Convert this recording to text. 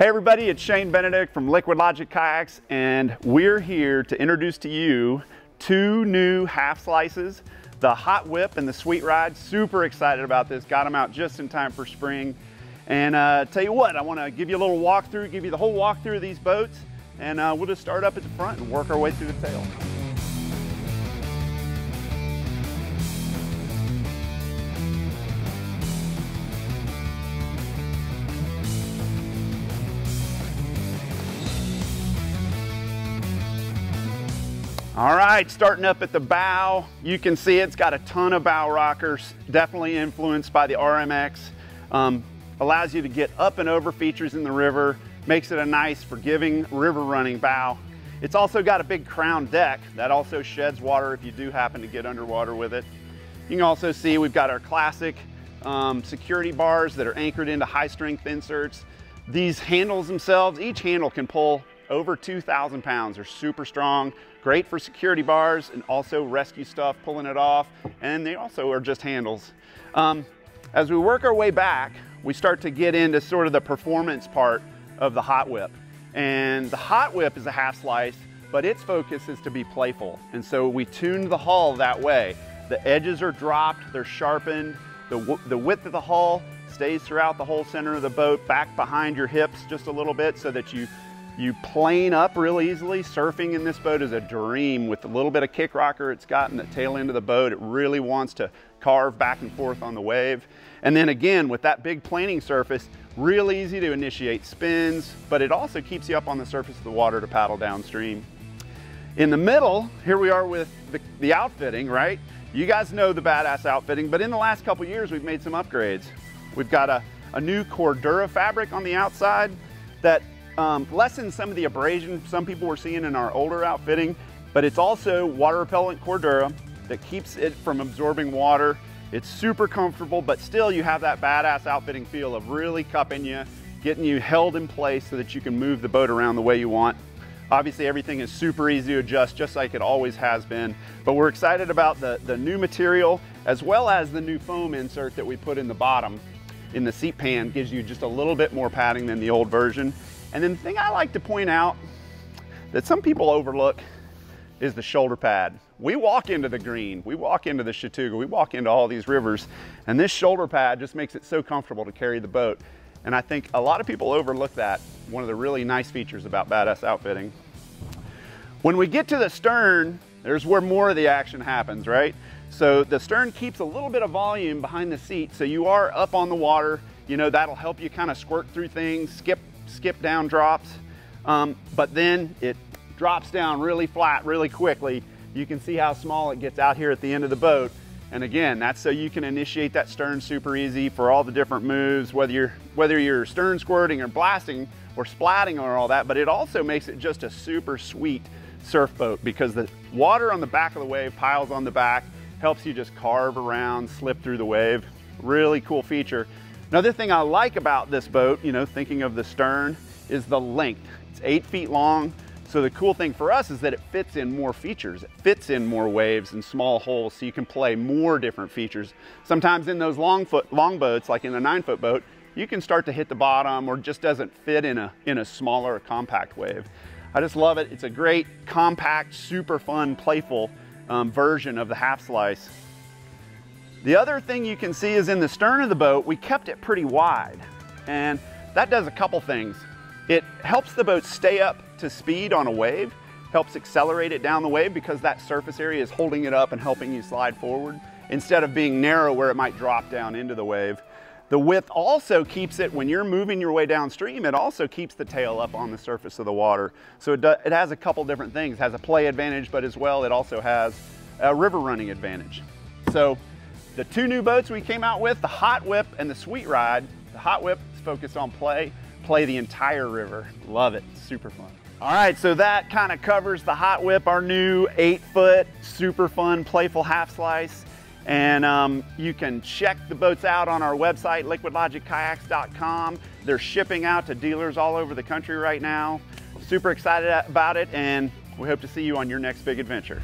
Hey everybody, it's Shane Benedict from Liquid Logic Kayaks and we're here to introduce to you two new half slices, the Hot Whip and the Sweet Ride. Super excited about this, got them out just in time for spring. And uh, tell you what, I wanna give you a little walkthrough, give you the whole walkthrough of these boats and uh, we'll just start up at the front and work our way through the tail. All right, starting up at the bow, you can see it's got a ton of bow rockers, definitely influenced by the RMX. Um, allows you to get up and over features in the river, makes it a nice, forgiving river running bow. It's also got a big crown deck that also sheds water if you do happen to get underwater with it. You can also see we've got our classic um, security bars that are anchored into high strength inserts. These handles themselves, each handle can pull over 2,000 pounds. They're super strong, great for security bars and also rescue stuff, pulling it off. And they also are just handles. Um, as we work our way back, we start to get into sort of the performance part of the Hot Whip. And the Hot Whip is a half slice, but its focus is to be playful. And so we tuned the hull that way. The edges are dropped, they're sharpened. The, the width of the hull stays throughout the whole center of the boat, back behind your hips just a little bit so that you you plane up real easily. Surfing in this boat is a dream with a little bit of kick rocker it's got in the tail end of the boat. It really wants to carve back and forth on the wave. And then again, with that big planing surface, real easy to initiate spins, but it also keeps you up on the surface of the water to paddle downstream. In the middle, here we are with the, the outfitting, right? You guys know the badass outfitting, but in the last couple years, we've made some upgrades. We've got a, a new Cordura fabric on the outside that um, lessen some of the abrasion some people were seeing in our older outfitting, but it's also water repellent Cordura that keeps it from absorbing water. It's super comfortable, but still you have that badass outfitting feel of really cupping you, getting you held in place so that you can move the boat around the way you want. Obviously everything is super easy to adjust just like it always has been, but we're excited about the, the new material as well as the new foam insert that we put in the bottom in the seat pan gives you just a little bit more padding than the old version. And then the thing I like to point out that some people overlook is the shoulder pad. We walk into the Green, we walk into the Chattooga, we walk into all these rivers, and this shoulder pad just makes it so comfortable to carry the boat. And I think a lot of people overlook that, one of the really nice features about Badass Outfitting. When we get to the stern, there's where more of the action happens, right? So the stern keeps a little bit of volume behind the seat, so you are up on the water. You know, that'll help you kind of squirt through things, skip skip down drops, um, but then it drops down really flat really quickly. You can see how small it gets out here at the end of the boat. And again, that's so you can initiate that stern super easy for all the different moves, whether you're, whether you're stern squirting or blasting or splatting or all that, but it also makes it just a super sweet surf boat because the water on the back of the wave piles on the back, helps you just carve around, slip through the wave. Really cool feature. Another thing I like about this boat, you know, thinking of the stern, is the length. It's eight feet long. So the cool thing for us is that it fits in more features. It fits in more waves and small holes so you can play more different features. Sometimes in those long foot long boats, like in a nine foot boat, you can start to hit the bottom or just doesn't fit in a, in a smaller compact wave. I just love it. It's a great, compact, super fun, playful um, version of the half slice. The other thing you can see is in the stern of the boat, we kept it pretty wide. And that does a couple things. It helps the boat stay up to speed on a wave, helps accelerate it down the wave because that surface area is holding it up and helping you slide forward instead of being narrow where it might drop down into the wave. The width also keeps it, when you're moving your way downstream, it also keeps the tail up on the surface of the water. So it, do, it has a couple different things. It has a play advantage, but as well, it also has a river running advantage. So the two new boats we came out with, the Hot Whip and the Sweet Ride. The Hot Whip is focused on play, play the entire river. Love it, super fun. All right, so that kind of covers the Hot Whip, our new eight foot, super fun, playful half slice. And um, you can check the boats out on our website, liquidlogickayaks.com. They're shipping out to dealers all over the country right now. Super excited about it, and we hope to see you on your next big adventure.